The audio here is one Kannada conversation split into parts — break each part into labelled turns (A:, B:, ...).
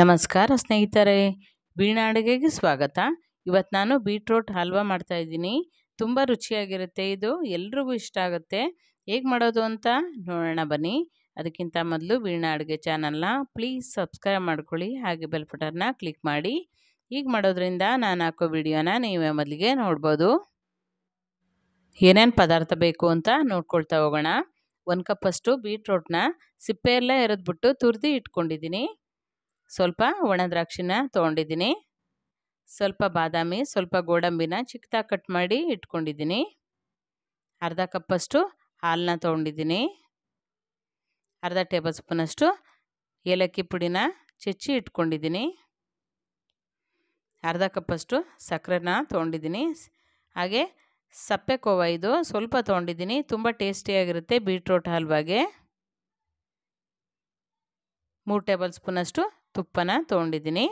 A: ನಮಸ್ಕಾರ ಸ್ನೇಹಿತರೆ ವೀಣಾ ಅಡುಗೆಗೆ ಸ್ವಾಗತ. ಇವತ್ತು ನಾನು ಬೀಟ್ರೋಟ್ ಹಲ್ವಾ ಮಾಡ್ತಾ ಇದ್ದೀನಿ. ತುಂಬ ರುಚಿಯಾಗಿರುತ್ತೆ ಇದು, ಎಲ್ರಿಗೂ ಇಷ್ಟ ಆಗುತ್ತೆ. ಹೇಗೆ ಮಾಡೋದು ಅಂತ ನೋಡೋಣ ಬನ್ನಿ. ಅದಕ್ಕಿಂತ ಮೊದಲು ವೀಣಾ ಅಡುಗೆ ಚಾನಲ್ನ ಪ್ಲೀಸ್ ಸಬ್ಸ್ಕ್ರೈಬ್ ಮಾಡ್ಕೊಳ್ಳಿ, ಹಾಗೆ ಬೆಲ್ ಬಟನ್ನ ಕ್ಲಿಕ್ ಮಾಡಿ. ಹೀಗೆ ಮಾಡೋದ್ರಿಂದ ನಾನು ಹಾಕೋ ವಿಡಿಯೋನ ನೀವೇ ಮೊದಲಿಗೆ ನೋಡ್ಬೋದು. ಏನೇನು ಪದಾರ್ಥ ಬೇಕು ಅಂತ ನೋಡ್ಕೊಳ್ತಾ ಹೋಗೋಣ. ಒಂದು ಕಪ್ಪಷ್ಟು ಬೀಟ್ರೋಟ್ನ ಸಿಪ್ಪೆಯೆಲ್ಲ ಎರೆದ್ಬಿಟ್ಟು ತುರಿದು ಇಟ್ಕೊಂಡಿದ್ದೀನಿ. ಸ್ವಲ್ಪ ಒಣ ದ್ರಾಕ್ಷಿನ ತೊಗೊಂಡಿದ್ದೀನಿ. ಸ್ವಲ್ಪ ಬಾದಾಮಿ, ಸ್ವಲ್ಪ ಗೋಡಂಬಿನ ಚಿಕ್ಕದಾಗಿ ಕಟ್ ಮಾಡಿ ಇಟ್ಕೊಂಡಿದ್ದೀನಿ. ಅರ್ಧ ಕಪ್ಪಷ್ಟು ಹಾಲನ್ನ ತೊಗೊಂಡಿದ್ದೀನಿ. ಅರ್ಧ ಟೇಬಲ್ ಸ್ಪೂನಷ್ಟು ಏಲಕ್ಕಿ ಪುಡಿನ ಚಚ್ಚಿ ಇಟ್ಕೊಂಡಿದ್ದೀನಿ. ಅರ್ಧ ಕಪ್ಪಷ್ಟು ಸಕ್ಕರೆನ ತೊಗೊಂಡಿದ್ದೀನಿ. ಹಾಗೆ ಸಪ್ಪೆ ಕೋವ ಇದು ಸ್ವಲ್ಪ ತೊಗೊಂಡಿದ್ದೀನಿ. ತುಂಬ ಟೇಸ್ಟಿಯಾಗಿರುತ್ತೆ ಬೀಟ್ರೋಟ್ ಹಲ್ವಾಗೆ. ಮೂರು ಟೇಬಲ್ ಸ್ಪೂನಷ್ಟು ತುಪ್ಪನ ತೊಗೊಂಡಿದ್ದೀನಿ.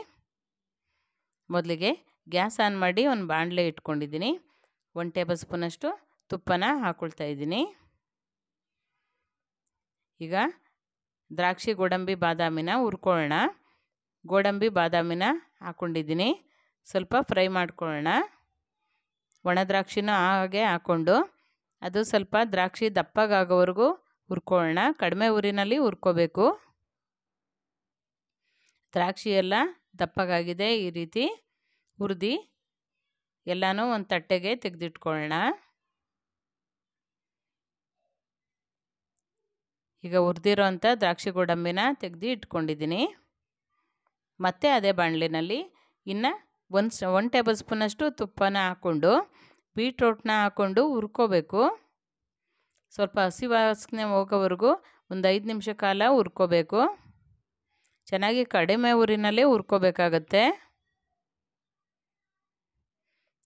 A: ಮೊದಲಿಗೆ ಗ್ಯಾಸ್ ಆನ್ ಮಾಡಿ ಒಂದು ಬಾಣಲೆ ಇಟ್ಕೊಂಡಿದ್ದೀನಿ. ಒನ್ ಟೇಬಲ್ ಸ್ಪೂನಷ್ಟು ತುಪ್ಪನ ಹಾಕ್ಕೊಳ್ತಾ ಇದ್ದೀನಿ. ಈಗ ದ್ರಾಕ್ಷಿ, ಗೋಡಂಬಿ, ಬಾದಾಮಿನ ಹುರ್ಕೊಳ್ಳೋಣ. ಗೋಡಂಬಿ, ಬಾದಾಮಿನ ಹಾಕ್ಕೊಂಡಿದ್ದೀನಿ ಸ್ವಲ್ಪ ಫ್ರೈ ಮಾಡ್ಕೊಳ್ಳೋಣ. ಒಣ ದ್ರಾಕ್ಷಿನ ಹಾಗೆ ಹಾಕ್ಕೊಂಡು ಅದು ಸ್ವಲ್ಪ ದ್ರಾಕ್ಷಿ ದಪ್ಪಗಾಗೋವರೆಗೂ ಹುರ್ಕೊಳ್ಳೋಣ. ಕಡಿಮೆ ಊರಿನಲ್ಲಿ ಹುರ್ಕೋಬೇಕು. ದ್ರಾಕ್ಷಿ ಎಲ್ಲ ದಪ್ಪಗಾಗಿದೆ ಈ ರೀತಿ ಹುರಿದು. ಎಲ್ಲನೂ ಒಂದು ತಟ್ಟೆಗೆ ತೆಗೆದಿಟ್ಕೊಳ್ಳೋಣ ಈಗ ಹುರಿದಿರೋ ಅಂಥ ದ್ರಾಕ್ಷಿ ಗೋಡಂಬಿನ ತೆಗೆದು ಇಟ್ಕೊಂಡಿದ್ದೀನಿ. ಮತ್ತೆ ಅದೇ ಬಾಣಲಿನಲ್ಲಿ ಇನ್ನು ಒಂದು ಒನ್ ಟೇಬಲ್ ಸ್ಪೂನಷ್ಟು ತುಪ್ಪನ ಹಾಕ್ಕೊಂಡು, ಬೀಟ್ರೋಟ್ನ ಹಾಕ್ಕೊಂಡು ಹುರ್ಕೋಬೇಕು. ಸ್ವಲ್ಪ ಹಸಿ ವಾಸನೆ ಹೋಗೋವರೆಗೂ ಒಂದು ಐದು ನಿಮಿಷ ಕಾಲ ಹುರ್ಕೋಬೇಕು. ಚೆನ್ನಾಗಿ ಕಡಿಮೆ ಊರಿನಲ್ಲೇ ಹುರ್ಕೋಬೇಕಾಗತ್ತೆ.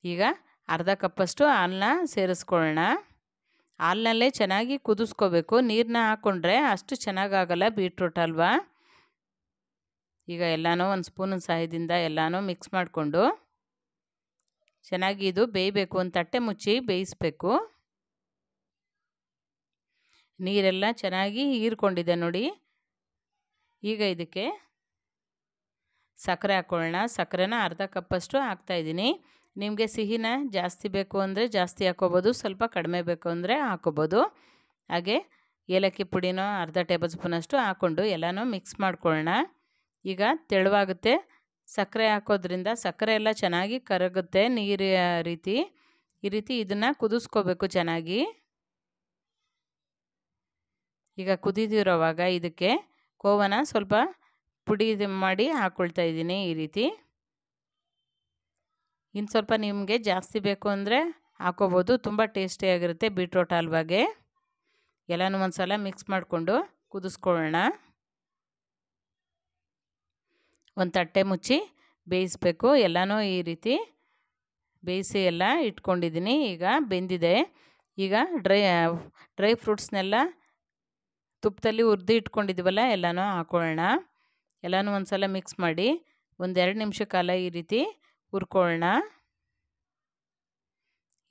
A: ಈಗ ಅರ್ಧ ಕಪ್ಪಷ್ಟು ಹಾಲನ್ನ ಸೇರಿಸ್ಕೊಳ್ಳೋಣ ಹಾಲಿನಲ್ಲೇ ಚೆನ್ನಾಗಿ ಕುದಿಸ್ಕೋಬೇಕು. ನೀರನ್ನ ಹಾಕ್ಕೊಂಡ್ರೆ ಅಷ್ಟು ಚೆನ್ನಾಗಾಗಲ್ಲ ಬೀಟ್ರೂಟ್ ಅಲ್ವಾ? ಈಗ ಎಲ್ಲನೂ ಒಂದು ಸ್ಪೂನ್ ಸಹಾಯದಿಂದ ಎಲ್ಲನೂ ಮಿಕ್ಸ್ ಮಾಡಿಕೊಂಡು ಚೆನ್ನಾಗಿ ಇದು ಬೇಯಬೇಕು. ಒಂದು ತಟ್ಟೆ ಮುಚ್ಚಿ ಬೇಯಿಸ್ಬೇಕು. ನೀರೆಲ್ಲ ಚೆನ್ನಾಗಿ ಹೀರ್ಕೊಂಡಿದೆ ನೋಡಿ. ಈಗ ಇದಕ್ಕೆ ಸಕ್ಕರೆ ಹಾಕ್ಕೊಳ್ಳೋಣ ಸಕ್ಕರೆನ ಅರ್ಧ ಕಪ್ಪಷ್ಟು ಹಾಕ್ತಾಯಿದ್ದೀನಿ ನಿಮಗೆ ಸಿಹಿನ ಜಾಸ್ತಿ ಬೇಕು ಅಂದರೆ ಜಾಸ್ತಿ ಹಾಕೋಬೋದು, ಸ್ವಲ್ಪ ಕಡಿಮೆ ಬೇಕು ಅಂದರೆ ಹಾಕೋಬೋದು. ಹಾಗೆ ಏಲಕ್ಕಿ ಪುಡಿನೂ ಅರ್ಧ ಟೇಬಲ್ ಸ್ಪೂನಷ್ಟು ಹಾಕ್ಕೊಂಡು ಎಲ್ಲನೂ ಮಿಕ್ಸ್ ಮಾಡ್ಕೊಳ್ಳೋಣ. ಈಗ ತೆಳುವಾಗುತ್ತೆ. ಸಕ್ಕರೆ ಹಾಕೋದ್ರಿಂದ ಸಕ್ಕರೆ ಎಲ್ಲ ಚೆನ್ನಾಗಿ ಕರಗುತ್ತೆ ನೀರು ರೀತಿ. ಈ ರೀತಿ ಇದನ್ನು ಕುದಿಸ್ಕೋಬೇಕು ಚೆನ್ನಾಗಿ. ಈಗ ಕುದಿದಿರೋವಾಗ ಇದಕ್ಕೆ ಕೋವನ ಸ್ವಲ್ಪ ಪುಡಿ ಮಾಡಿ ಹಾಕ್ಕೊಳ್ತಾ ಇದ್ದೀನಿ ಈ ರೀತಿ. ಇನ್ನು ಸ್ವಲ್ಪ ನಿಮಗೆ ಜಾಸ್ತಿ ಬೇಕು ಅಂದರೆ ಹಾಕೋಬೋದು. ತುಂಬ ಟೇಸ್ಟಿಯಾಗಿರುತ್ತೆ ಬೀಟ್ರೋಟ್ ಹಲ್ವಾಗೆ. ಎಲ್ಲನೂ ಒಂದು ಸಲ ಮಿಕ್ಸ್ ಮಾಡಿಕೊಂಡು ಕುದಿಸ್ಕೊಳ್ಳೋಣ. ಒಂದು ತಟ್ಟೆ ಮುಚ್ಚಿ ಬೇಯಿಸ್ಬೇಕು. ಎಲ್ಲನೂ ಈ ರೀತಿ ಬೇಯಿಸಿ ಎಲ್ಲ ಇಟ್ಕೊಂಡಿದ್ದೀನಿ. ಈಗ ಬೆಂದಿದೆ. ಈಗ ಡ್ರೈ ಡ್ರೈ ಫ್ರೂಟ್ಸ್ನೆಲ್ಲ ತುಪ್ಪದಲ್ಲಿ ಹುರಿದು ಇಟ್ಕೊಂಡಿದ್ದೀವಲ್ಲ, ಎಲ್ಲನೂ ಹಾಕೊಳ್ಳೋಣ ಎಲ್ಲನೂ ಒಂದು ಸಲ ಮಿಕ್ಸ್ ಮಾಡಿ ಒಂದೆರಡು ನಿಮಿಷ ಕಾಲ ಈ ರೀತಿ ಹುರ್ಕೊಳ್ಳೋಣ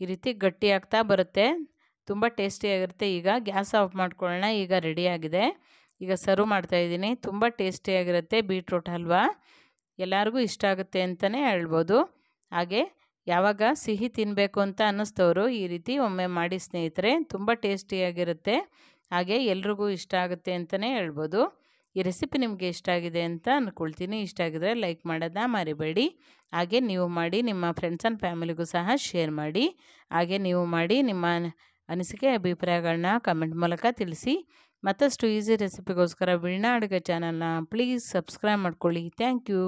A: ಈ ರೀತಿ ಗಟ್ಟಿ ಆಗ್ತಾ ಬರುತ್ತೆ. ತುಂಬ ಟೇಸ್ಟಿಯಾಗಿರುತ್ತೆ ಈಗ ಗ್ಯಾಸ್ ಆಫ್ ಮಾಡ್ಕೊಳ್ಳೋಣ. ಈಗ ರೆಡಿಯಾಗಿದೆ ಈಗ ಸರ್ವ್ ಮಾಡ್ತಾಯಿದ್ದೀನಿ ತುಂಬ ಟೇಸ್ಟಿಯಾಗಿರುತ್ತೆ ಬೀಟ್ರೂಟ್ ಹಲ್ವಾ. ಎಲ್ಲರಿಗೂ ಇಷ್ಟ ಆಗುತ್ತೆ ಅಂತಲೇ ಹೇಳ್ಬೋದು. ಹಾಗೆ ಯಾವಾಗ ಸಿಹಿ ತಿನ್ನಬೇಕು ಅಂತ ಅನ್ನಿಸ್ತವರು ಈ ರೀತಿ ಒಮ್ಮೆ ಮಾಡಿ ಸ್ನೇಹಿತರೆ, ತುಂಬ ಟೇಸ್ಟಿಯಾಗಿರುತ್ತೆ ಹಾಗೆ ಎಲ್ರಿಗೂ ಇಷ್ಟ ಆಗುತ್ತೆ ಅಂತಲೇ ಹೇಳ್ಬೋದು. ಈ ರೆಸಿಪಿ ನಿಮಗೆ ಇಷ್ಟ ಆಗಿದೆ ಅಂತ ಅಂದ್ಕೊಳ್ತೀನಿ ಇಷ್ಟ ಆಗಿದ್ರೆ ಲೈಕ್ ಮಾಡೋದನ್ನ ಮರಿಬೇಡಿ. ಹಾಗೆ ನೀವು ಮಾಡಿ ನಿಮ್ಮ ಫ್ರೆಂಡ್ಸ್ ಆ್ಯಂಡ್ ಫ್ಯಾಮಿಲಿಗೂ ಸಹ ಶೇರ್ ಮಾಡಿ. ಹಾಗೆ ನೀವು ಮಾಡಿ ನಿಮ್ಮ ಅನಿಸಿಕೆ ಅಭಿಪ್ರಾಯಗಳನ್ನ ಕಮೆಂಟ್ ಮೂಲಕ ತಿಳಿಸಿ. ಮತ್ತಷ್ಟು ಈಸಿ ರೆಸಿಪಿಗೋಸ್ಕರ ವೀಣಾ ಅಡುಗೆ ಚಾನಲ್ನ ಪ್ಲೀಸ್ ಸಬ್ಸ್ಕ್ರೈಬ್ ಮಾಡ್ಕೊಳ್ಳಿ. Thank you